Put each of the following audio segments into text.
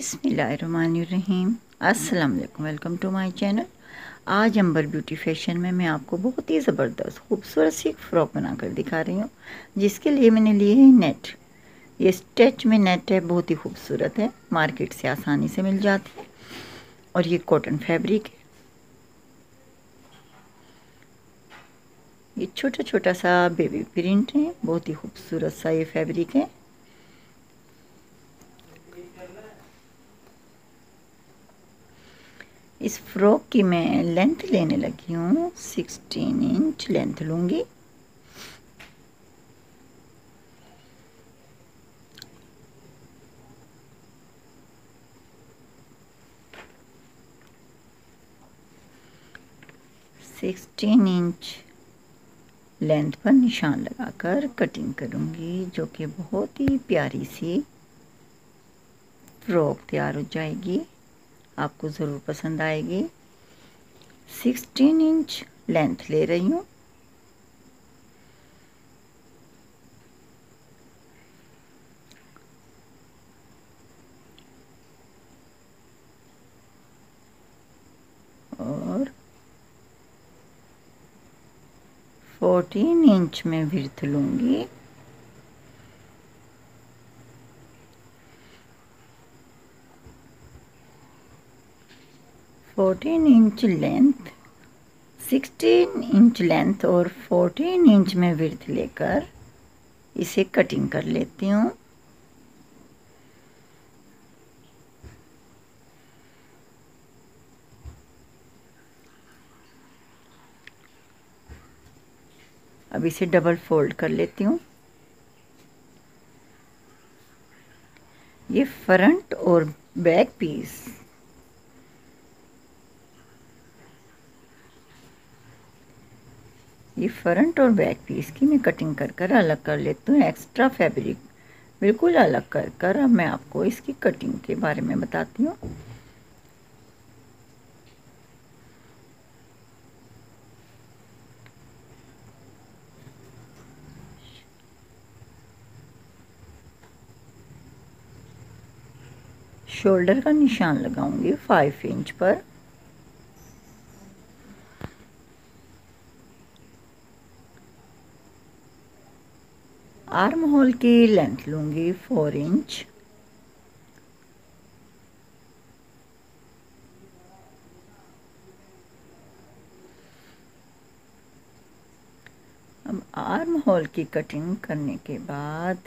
बिसमीम अस्सलाम वालेकुम टू माय चैनल। आज अंबर ब्यूटी फ़ैशन में मैं आपको बहुत ही ज़बरदस्त, खूबसूरत सी फ्रॉक बनाकर दिखा रही हूँ, जिसके लिए मैंने लिए है नेट। ये स्टेच में नेट है, बहुत ही खूबसूरत है, मार्केट से आसानी से मिल जाती है। और ये कॉटन फैब्रिक है। ये छोटा छोटा सा बेबी प्रिंट है, बहुत ही खूबसूरत सा ये फैब्रिक है। इस फ्रॉक की मैं लेंथ लेने लगी हूँ। सिक्सटीन इंच लेंथ लूँगी। सिक्सटीन इंच लेंथ पर निशान लगाकर कटिंग करूँगी, जो कि बहुत ही प्यारी सी फ्रॉक तैयार हो जाएगी। आपको ज़रूर पसंद आएगी। 16 इंच लेंथ ले रही हूँ। और 14 इंच में विर्थ लूँगी। Fourteen inch length sixteen inch length और फोर्टीन इंच में विर्थ लेकर इसे कटिंग कर लेती हूँ। अब इसे डबल फोल्ड कर लेती हूँ। ये फ्रंट और बैक पीस ये फ्रंट और बैक पीस की मैं कटिंग कर कर अलग कर लेती हूँ, एक्स्ट्रा फैब्रिक बिल्कुल अलग कर कर अब मैं आपको इसकी कटिंग के बारे में बताती हूँ। शोल्डर का निशान लगाऊँगी फाइव इंच पर। आर्म होल की लेंथ लूँगी फोर इंच। अब आर्म होल की कटिंग करने के बाद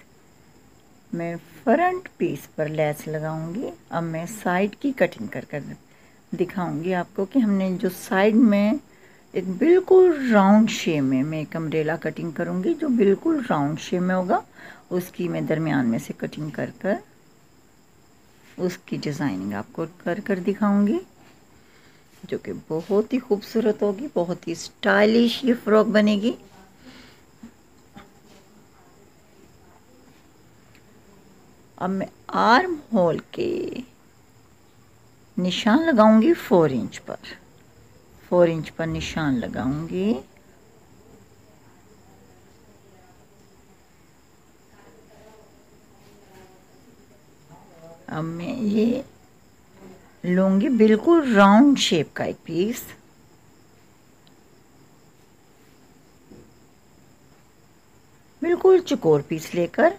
मैं फ्रंट पीस पर लेस लगाऊँगी। अब मैं साइड की कटिंग कर कर दिखाऊँगी आपको कि हमने जो साइड में एक बिल्कुल राउंड शेप में मैं एक अम्ब्रेला कटिंग करूँगी, जो बिल्कुल राउंड शेप में होगा। उसकी मैं दरमियान में से कटिंग कर कर, उसकी डिज़ाइनिंग आपको कर कर दिखाऊँगी, जो कि बहुत ही खूबसूरत होगी, बहुत ही स्टाइलिश ये फ्रॉक बनेगी। अब मैं आर्म होल के निशान लगाऊँगी फोर इंच पर। फोर इंच पर निशान लगाऊँगी। अब मैं ये लूँगी बिल्कुल राउंड शेप का एक पीस। बिल्कुल चकोर पीस लेकर।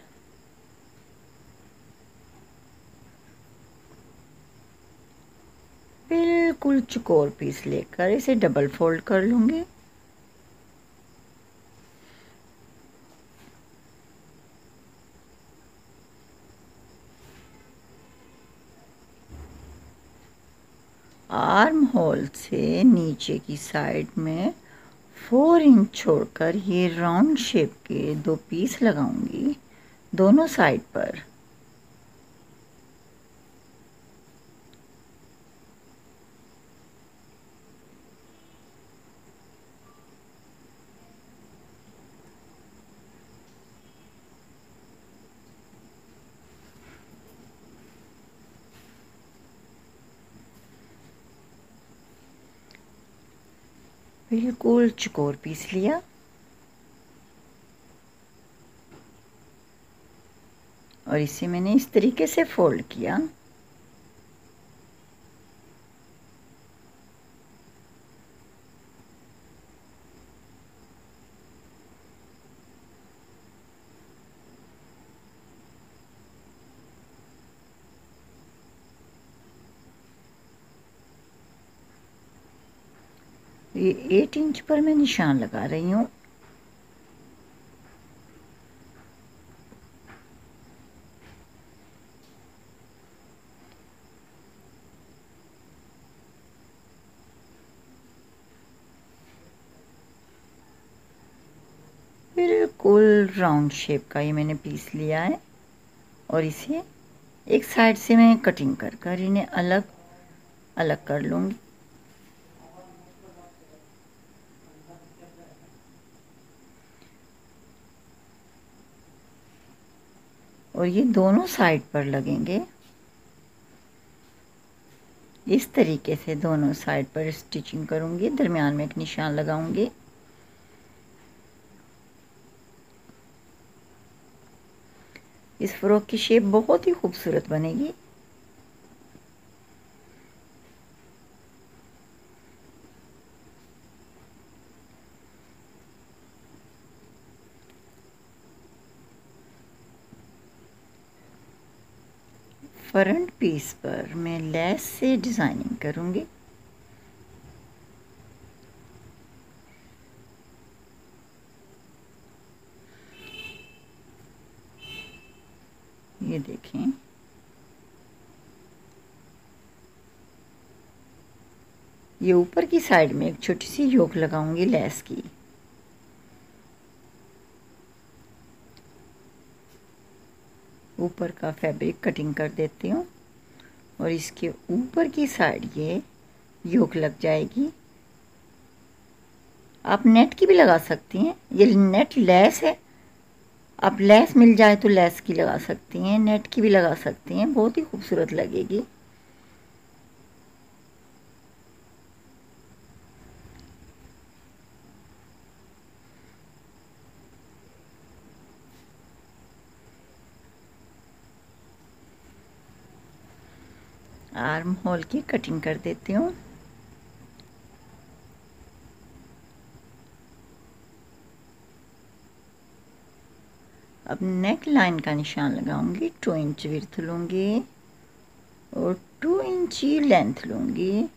बिल्कुल चकोर पीस लेकर इसे डबल फोल्ड कर लूँगी। आर्म होल से नीचे की साइड में फोर इंच छोड़कर ये राउंड शेप के दो पीस लगाऊँगी, दोनों साइड पर। बिल्कुल चकोर पीस लिया। और इसे मैंने इस तरीके से फोल्ड किया। ये एट इंच पर मैं निशान लगा रही हूँ। बिल्कुल राउंड शेप का ये मैंने पीस लिया है और इसे एक साइड से मैं कटिंग कर कर इन्हें अलग अलग कर लूँगी। और ये दोनों साइड पर लगेंगे। इस तरीके से दोनों साइड पर स्टिचिंग करूँगी। दरमियान में एक निशान लगाऊँगी। इस फ्रॉक की शेप बहुत ही खूबसूरत बनेगी। फ्रंट पीस पर मैं लेस से डिज़ाइनिंग करूँगी। ये देखें। ये ऊपर की साइड में एक छोटी सी योक लगाऊँगी लेस की। ऊपर का फैब्रिक कटिंग कर देती हूँ। और इसके ऊपर की साइड ये योग लग जाएगी। आप नेट की भी लगा सकती हैं। ये नेट लेस है। आप लेस मिल जाए तो लेस की लगा सकती हैं। नेट की भी लगा सकती हैं। बहुत ही खूबसूरत लगेगी। आर्म होल की कटिंग कर देती हूँ। अब नेक लाइन का निशान लगाऊँगी टू इंच विर्थ लूँगी और टू इंच ही लेंथ लूँगी।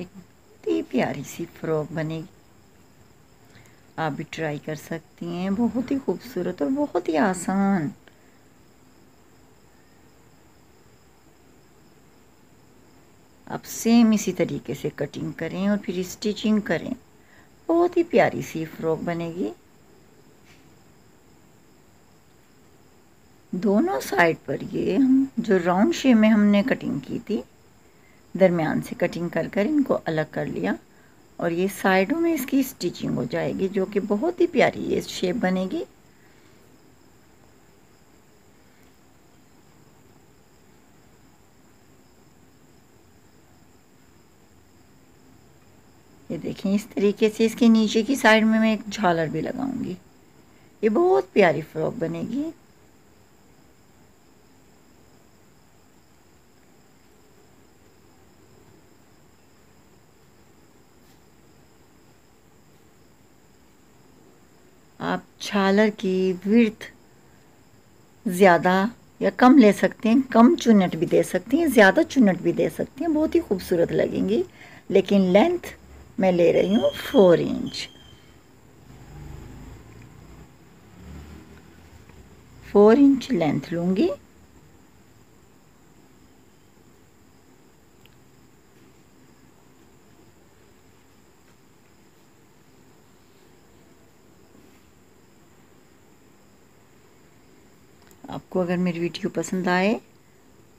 एक प्यारी सी फ्रॉक बनेगी। आप भी ट्राई कर सकती हैं। बहुत ही खूबसूरत और बहुत ही आसान। आप सेम इसी तरीके से कटिंग करें और फिर स्टिचिंग करें। बहुत ही प्यारी सी फ्रॉक बनेगी। दोनों साइड पर ये हम, जो राउंड शेप में हमने कटिंग की थी दरमियान से कटिंग कर कर इनको अलग कर लिया और ये साइडों में इसकी स्टिचिंग हो जाएगी, जो कि बहुत ही प्यारी ये शेप बनेगी। ये देखें, इस तरीके से इसके नीचे की साइड में मैं एक झालर भी लगाऊँगी। ये बहुत प्यारी फ्रॉक बनेगी। आप छालर की विर्थ ज़्यादा या कम ले सकते हैं, कम चुनट भी दे सकते हैं, ज़्यादा चुनट भी दे सकते हैं, बहुत ही खूबसूरत लगेंगी। लेकिन लेंथ मैं ले रही हूँ four inch. Four inch length लूँगी। आपको अगर मेरी वीडियो पसंद आए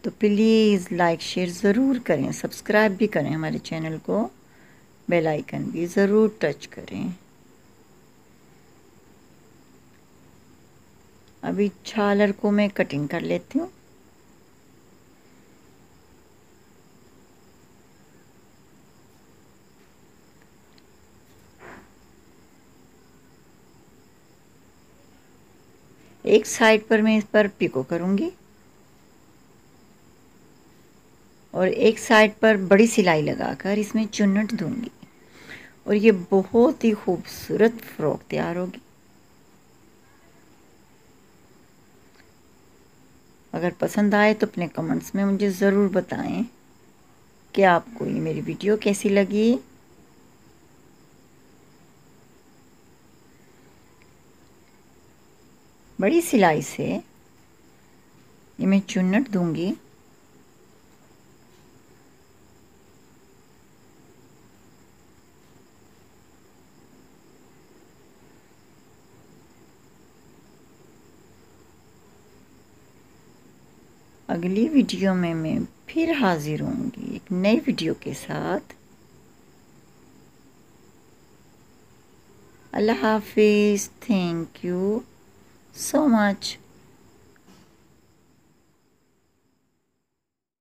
तो प्लीज़ लाइक, शेयर ज़रूर करें, सब्सक्राइब भी करें हमारे चैनल को। बेल आइकन भी ज़रूर टच करें। अभी छालर को मैं कटिंग कर लेती हूँ। एक साइड पर मैं इस पर पिको करूँगी। और एक साइड पर बड़ी सिलाई लगाकर इसमें चुन्नट दूँगी। और ये बहुत ही खूबसूरत फ्रॉक तैयार होगी। अगर पसंद आए तो अपने कमेंट्स में मुझे ज़रूर बताएँ कि आपको ये मेरी वीडियो कैसी लगी। बड़ी सिलाई से ये मैं चुन्नट दूँगी। अगली वीडियो में मैं फिर हाजिर होंगी एक नई वीडियो के साथ। अल्लाह हाफिज़। Thank you so much